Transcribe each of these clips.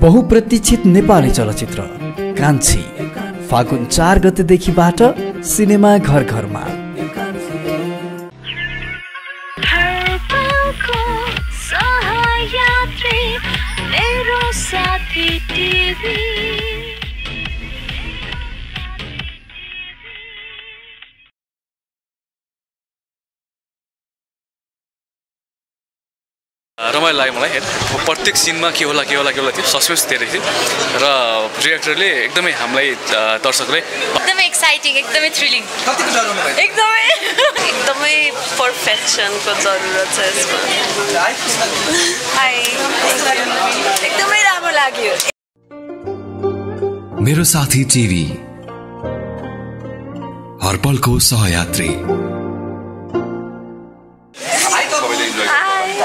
बहुप्रतीक्षित नेपाली चलचित्र कान्छी। फागुन चार गतेदेखिबाट सिनेमा घर घरमा रमाइलो लाग्यो मलाई। प्रत्येक सिनमा के होला के होला के होला थियो सस्पेन्स धेरै थियो। र डिरेक्टरले एकदमै हामीलाई अ, दर्शकलाई एकदमै एक्साइटिङ एकदमै थ्रिलिङ एकदमै एकदमै पर्फेक्सनको जरुरत छ यसमा। एकदमै राम्रो लाग्यो। मेरो साथी टिभी हरपलको सहयात्री।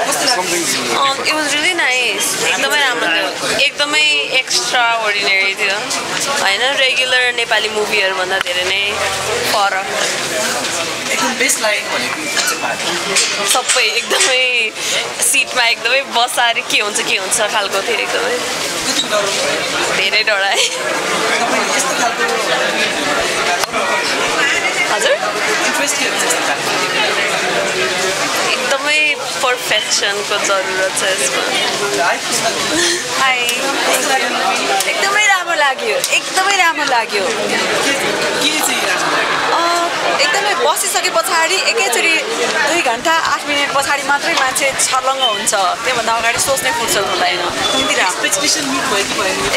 इट वाज रियली नाइस एकदमै राम्रो थियो। एकदमै एक्स्ट्रा अर्डिनेरी थियो। होइन रेगुलर नेपाली मुभीहरूभन्दा धेरै नै फरक। सबै एकदमै सिटमा एकदमै बसाएर के हुन्छ के हुन्छ खालको थियो एकदमै। धेरै डराएँ हजुर? एकदमै पर्फेक्सनको जरुरत छ यसमा। एकदमै राम्रो लाग्यो एकदमै राम्रो लाग्यो? बसिसके पछाडि एकैचोटि दुई घन्टा आठ मिनट पछाडि मात्रै मान्छे छर्लङ्ग हुन्छ। त्योभन्दा अगाडि सोच्ने फुर्सद हुँदैन।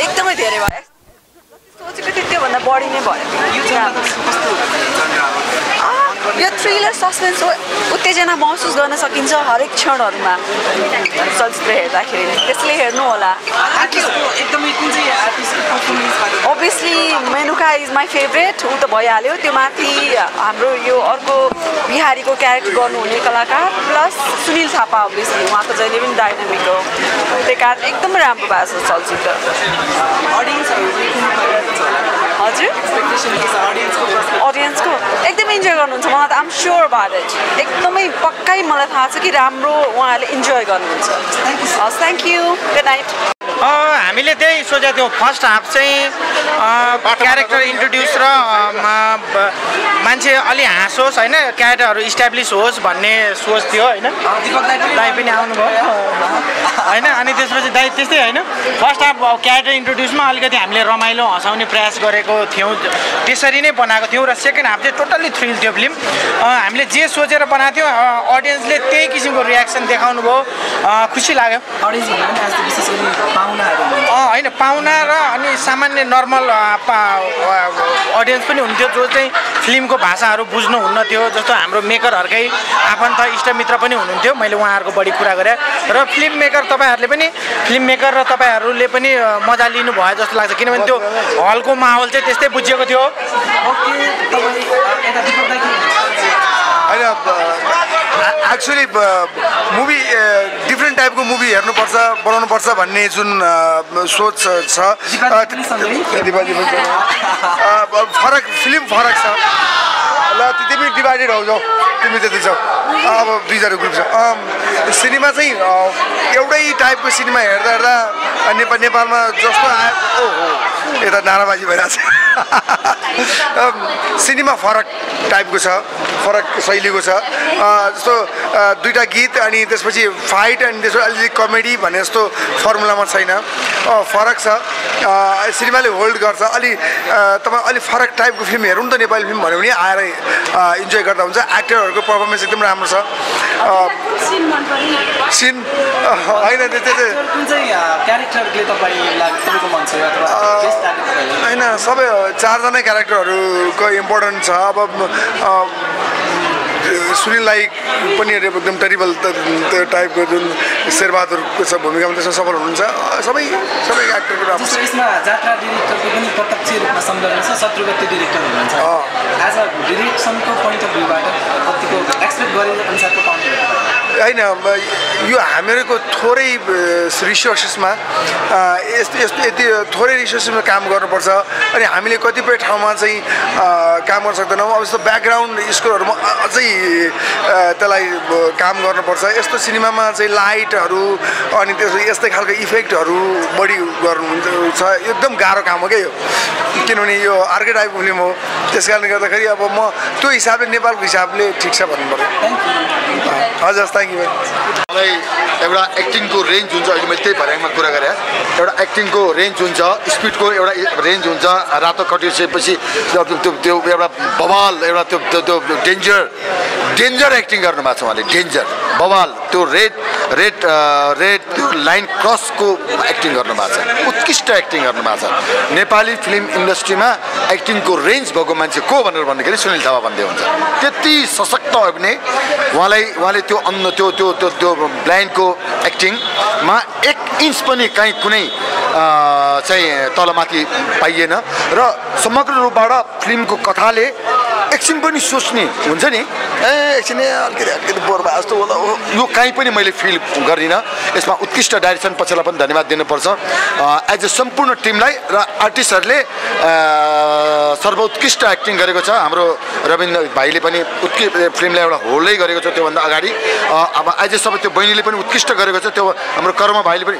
एकदमै धेरै भयो। सोचेको थियो त्योभन्दा बढी नै भयो। यो थ्रिलर सस्पेन्स उत्तेजना महसुस गर्न सकिन्छ हरेक क्षणहरूमा। चलचित्र हेर्दाखेरि। त्यसले हेर्नु होला। Obviously Menuka is my favourite ऊ त भइहाल्यो। त्यो माथि हाम्रो यो अर्को बिहारीको क्यारेक्टर गर्नुहुने कलाकार प्लस सुनिल थापा ओभियसली उहाँको जहिले पनि डाइनामिक हो। त्यही कारण एकदमै राम्रो भएको छ चलचित्र। हजुर? अडियन्सको एकदमै इन्जोय गर्नुहुन्छ मलाई त आम स्योर it. एकदमै पक्कै मलाई थाहा छ कि राम्रो उहाँहरूले इन्जोय गर्नुहुन्छ। हस् थ्याङ्क यू गुड नाइट हामीले त्यही सोचेको थियौँ। फर्स्ट हाफ चाहिँ क्यारेक्टर इन्ट्रोड्युस र मान्छे अलि हाँसोस् होइन? क्यारेक्टरहरू इस्टाब्लिस होस् भन्ने सोच थियो होइन? दाई पनि आउनुभयो। होइन? अनि त्यसपछि दाई त्यस्तै होइन? फर्स्ट हाफ क्यारेक्टर इन्ट्रोड्युसमा अलिकति हामीले रमाइलो हँसाउने प्रयास गरेको थियौँ। त्यसरी नै बनाएको थियौँ र सेकेन्ड हाफ चाहिँ टोटल्ली थ्रिल थियो फिल्म। अ, हामीले जे सोचेर बनाएको थियौँ अडियन्सले त्यही किसिमको रियाक्सन देखाउनु भयो अ, खुसी लाग्यो। होइन पाहुना र अनि सामान्य नर्मल अडियन्स पनि हुन्थ्यो जो चाहिँ फिल्मको भाषाहरू बुझ्नुहुन्न थियो जस्तो हाम्रो मेकरहरूकै आफन्त इष्टमित्र पनि हुनुहुन्थ्यो मैले उहाँहरूको बढी कुरा गरेँ। र फिल्म मेकर तपाईँहरूले पनि फिल्म मेकर र तपाईँहरूले पनि मजा लिनुभयो जस्तो लाग्छ। किनभने त्यो हलको माहौल चाहिँ त्यस्तै बुझिएको थियो। होइन एक्चुली मुभी टाइपको मुभी हेर्नुपर्छ बनाउनुपर्छ भन्ने जुन सोच छ फरक फिल्म फरक छ। ल तिमी डिभाइडेड हौ जाऊ। तिमी त्यति छौ अब दुईजना ग्रुप छ। सिनेमा चाहिँ एउटै टाइपको सिनेमा हेर्दा हेर्दा नेपाल नेपालमा जस्तो आयो ओहो यता नाराबाजी भइरहेको छ सिनेमा फरक टाइपको छ फरक शैलीको छ। जस्तो दुईवटा गीत अनि त्यसपछि फाइट अनि त्यसपछि अलिअलि कमेडी भने जस्तो फर्मुलामा छैन। फरक छ। सिनेमाले होल्ड गर्छ। अलि तपाईँ अलिक फरक टाइपको फिल्म हेरौँ न त नेपाली फिल्म भन्यो भने आएर इन्जोय गर्दा हुन्छ। एक्टरहरूको पर्फर्मेन्स एकदम राम्रो छ। सिन होइन होइन सबै चारजना क्यारेक्टरहरूको इम्पोर्टेन्ट छ। अब सुनिललाई पनि एकदम टेरिबल त्यो टाइपको जुन शेरबहादुरको छ भूमिकामा त्यसमा सफल हुनुहुन्छ। सबै सबै एक्टरको राम्रो यसमा जात्रा डिरेक्टरको पनि प्रत्यक्ष रूपमा संलग्न छ शत्रुगत डिरेक्टर हुनुहुन्छ। अ। डिरेक्सनको पोइन्ट अफ भ्यूबाट कतिको एक्सपेक्ट गरे अनुसारको पाउनु होइन यो हामीहरूको थोरै रिसोर्सेसमा यस्तो यस्तो यति थोरै रिसोर्सेसमा काम गर्नुपर्छ अनि हामीले कतिपय ठाउँमा चाहिँ काम गर्न सक्दैनौँ। अब यस्तो ब्याकग्राउन्ड स्कोरहरूमा अ- अझै त्यसलाई काम गर्नुपर्छ। यस्तो सिनेमामा चाहिँ लाइटहरू अनि त्यसो यस्तै खालको इफेक्टहरू बढी गर्नुहुन्छ एकदम गाह्रो काम हो क्या यो। किनभने यो अर्कै टाइपको फिल्म हो। त्यस कारणले गर्दाखेरि अब म त्यो हिसाबले नेपालको हिसाबले ठिक छ भन्नु पऱ्यो हजुर थ्याङ्क यू मलाई एउटा एक्टिङको रेन्ज हुन्छ अहिले मैले त्यही भर्याङमा कुरा गरेँ। एउटा एक्टिङको रेन्ज हुन्छ स्पिडको एउटा रेन्ज हुन्छ रातो कटिसकेपछि त्यो त्यो एउटा बवाल एउटा त्यो त्यो डेन्जर डेन्जर एक्टिङ गर्नुभएको छ उहाँले डेन्जर बवाल त्यो रेड रेड रेड त्यो लाइन क्रसको एक्टिङ गर्नुभएको छ। उत्कृष्ट एक्टिङ गर्नुभएको छ। नेपाली फिल्म इन्डस्ट्रीमा एक्टिङको रेन्ज भएको मान्छे को भनेर भन्दाखेरि सुनिल थापा भन्दै हुन्छ। त्यति सशक्त अभिनय उहाँलाई उहाँले त्यो अन्न त्यो त्यो त्यो त्यो ब्लाइन्डको एक्टिङमा एक इन्च पनि काहीँ कुनै चाहिँ तलमाथि पाइएन। र समग्र रूपबाट फिल्मको कथाले एकछिन पनि सोच्ने हुन्छ नि? ए एकछिन अलिकति अलिकति बोर भए जस्तो होला हो। यो काहीँ पनि मैले फिल गर्दिनँ। यसमा उत्कृष्ट डाइरेक्सन पछिलाई पनि धन्यवाद दिनुपर्छ। एज ए सम्पूर्ण टिमलाई र आर्टिस्टहरूले अ, सर्वोत्कृष्ट एक्टिङ गरेको छ। हाम्रो रविन्द्र भाइले पनि उत्कृष्ट फिल्मलाई एउटा होल्डै गरेको छ त्योभन्दा अगाडि। अ, अब एज ए सबै त्यो बहिनीले पनि उत्कृष्ट गरेको छ। त्यो हाम्रो कर्म भाइले पनि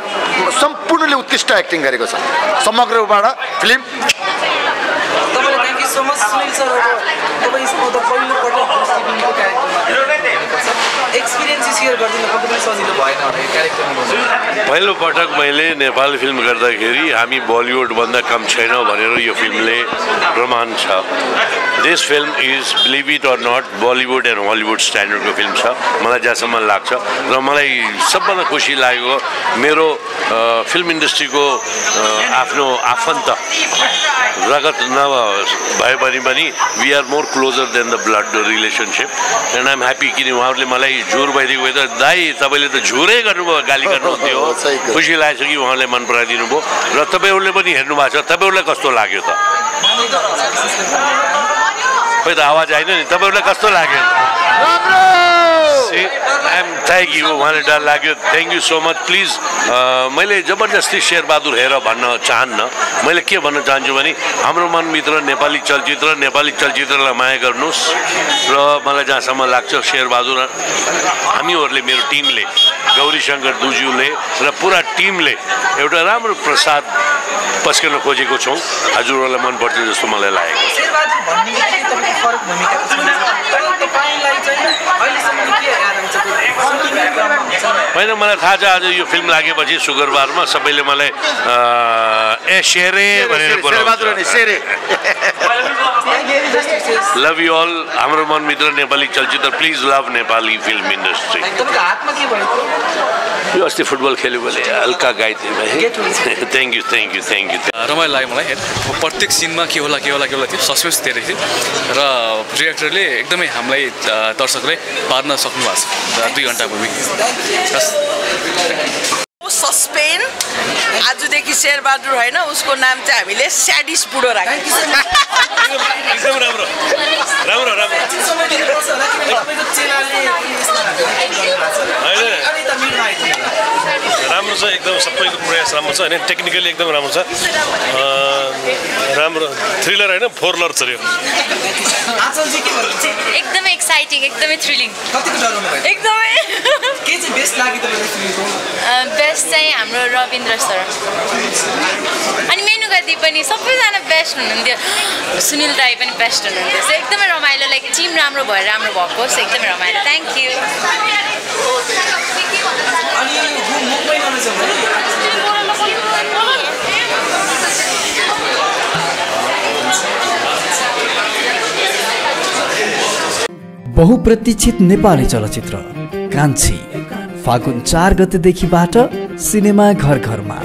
सम्पूर्णले उत्कृष्ट एक्टिङ गरेको छ। समग्र रूपबाट फिल्म। तपाईँलाई thank you so much Sunil sir. तपाईँ त पहिलोपल्ट टिभीको क्यारेक्टरमा क्यारेक्टरमा पहिलोपटक मैले नेपाली फिल्म गर्दाखेरि हामी बलिउडभन्दा कम छैनौँ भनेर यो फिल्मले प्रमाण छ। This film is believe it or not Bollywood and Hollywood स्ट्यान्डर्डको film छ। मलाई जहाँसम्म लाग्छ र मलाई सबभन्दा खुसी लागेको मेरो फिल्म इन्डस्ट्रीको आफ्नो आफन्त रगत नभए पनि पनि we are more closer than the blood relationship and I'm happy किन उहाँहरूले मलाई झुर भइदिएको भए त दाई तपाईँले त झुरै गर्नुभयो गाली गर्नुहुन्थ्यो। खुसी लागेको छ कि उहाँले मन पराइदिनु भयो र तपाईँहरूले पनि हेर्नु भएको छ तपाईँहरूलाई कस्तो लाग्यो त? खोइ त आवाज आएन नि तपाईँहरूलाई कस्तो लाग्यो? आइएम थ्याङ्क यू उहाँले डर लाग्यो. Thank you so much please मैले जबरजस्ती शेरबहादुर हेर भन्न चाहन्न। मैले के भन्न चाहन्छु भने हाम्रो मनभित्र नेपाली चलचित्र नेपाली चलचित्रलाई माया गर्नुहोस्। र मलाई जहाँसम्म लाग्छ शेरबहादुर हामीहरूले मेरो टिमले गौरी शङ्कर दुज्यूले र पुरा टिमले एउटा राम्रो प्रसाद पस्किन खोजेको छौँ। हजुरहरूलाई मनपर्छ जस्तो मलाई लागेको छ। होइन मलाई थाहा छ आज यो फिल्म लागेपछि शुक्रबारमा सबैले मलाई ए शेरे भनेर शेरबहादुर अनि बोलाउँछ शेरे लभ यु अल हाम्रो मनभित्र नेपाली चलचित्र please love Nepali film industry यो अस्ति फुटबल खेल्यो भने हल्का गाइदिएँ thank you thank you thank you रमाइलो लाग्यो मलाई प्रत्येक सिनमा के होला के होला के होला थियो सस्पेन्स धेरै थियो र डिरेक्टरले एकदमै हामीलाई अ, दर्शकलाई पार्न सक्नु भएको छ दुई घन्टा मुभी सस्पेन आजदेखि शेरबहादुर होइन उसको नाम चाहिँ हामीले स्याडिस बुढो राख्यौँ। छ। एकदम सबैको प्रयास राम्रो छ होइन? टेक्निकली एकदम राम्रो छ। अँ, राम्रो थ्रिलर होइन? फोरलर छ यो एकदमै एक्साइटिङ एकदमै थ्रिलिङ एकदमै। बेस्ट चाहिँ हाम्रो रविन्द्र सर। अनि पनि सबैजना बेस्ट हुनुहुन्थ्यो। सुनिल दाई पनि बेस्ट हुनुहुन्थ्यो। सो एकदमै रमाइलो लाइक टिम राम्रो भएर राम्रो भएको सो एकदमै रमाइलो। थ्याङ्क यू बहुप्रतीक्षित नेपाली चलचित्र कान्छी फागुन चार गतेदेखिबाट सिनेमा घर घरमा।